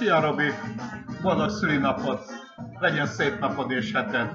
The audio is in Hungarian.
Szia Robi! Boldog szülinapot! Legyen szép napod és heted!